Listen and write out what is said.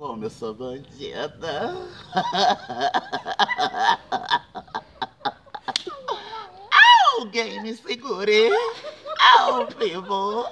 Como eu sou bandida. Alguém me segure ao vivo.